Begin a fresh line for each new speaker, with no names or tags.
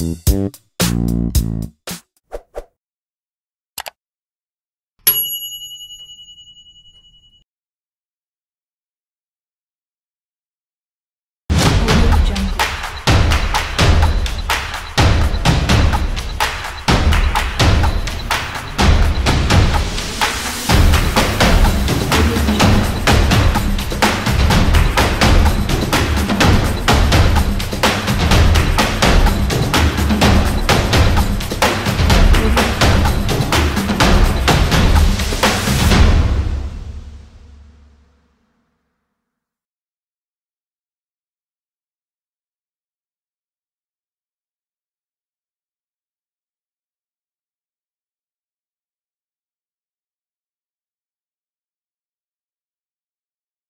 Mm-hmm.